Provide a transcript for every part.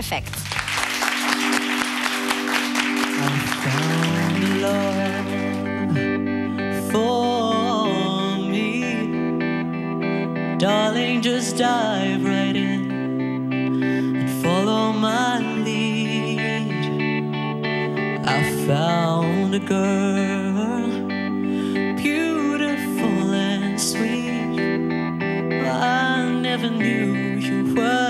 Perfect. Darling, just dive right in and follow my lead. I found a girl, beautiful and sweet. I never knew you were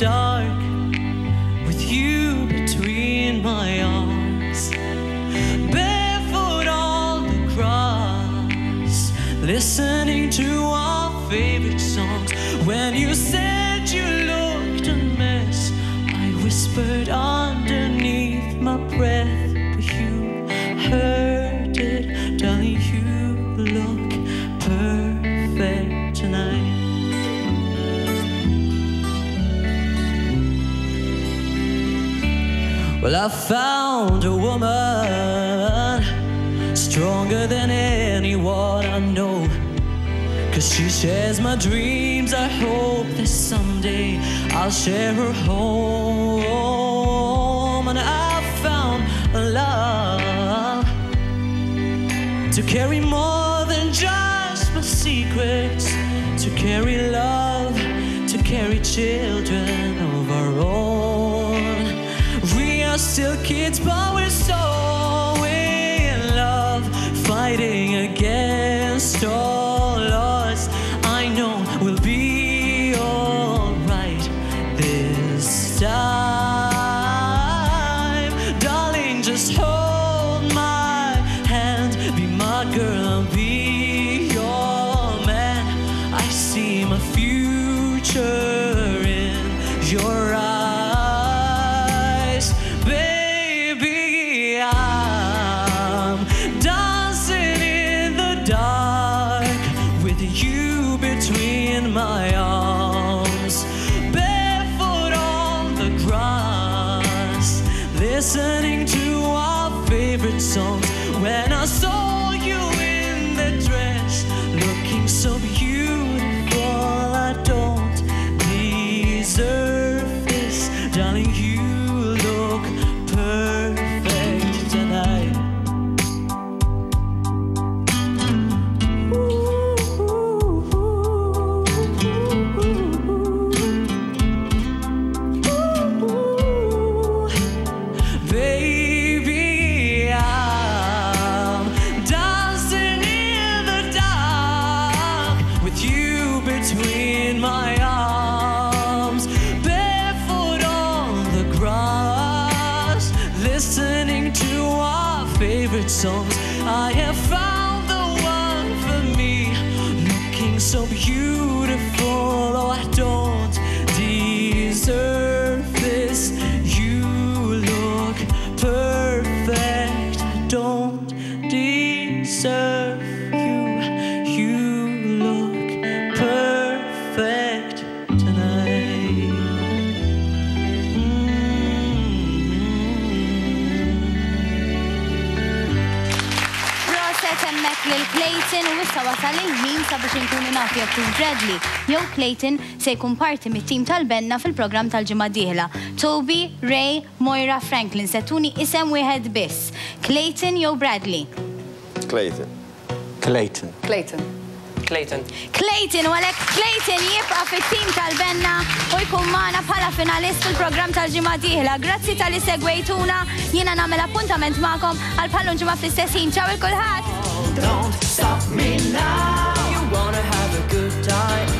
dark with you between my arms, barefoot on the grass, listening to our favorite songs. When you said you looked a mess, I whispered underneath my breath, but you heard it, darling. You look perfect tonight. Well, I found a woman stronger than anyone I know. Cause she shares my dreams. I hope that someday I'll share her home. And I found a love to carry more than just my secrets, to carry love, to carry children of our own. Still kids, but we're so songs. When I saw you in the dress, looking so beautiful, I don't deserve this, darling. You favorite songs. I have found the one for me, looking so beautiful. Oh, I don't Lil Clayton u issa wasal il-ħin sabiex inkunu nafu jekk Bradley jew Clayton se jkun parti mit-tim tal-Benna fil-programm tal-ġimgħa dieħla. Toby, Ray, Moira, Franklin setuni isem wieħed biss. Clayton jew Bradley? Clayton. Clayton. Clayton. Clayton. Clayton, u għalek Clayton jibqa fit-tim tal-Benna u jkun maħna bħala finalist fil-program tal-ġimgħa dieħla. Grazzi tal-li segwejtuna, jiena nagħmel appuntament magħkom għal pallun ġimgħa fl-istess ħin. Ċaw il-kulħadd! Don't stop me now. You wanna have a good time.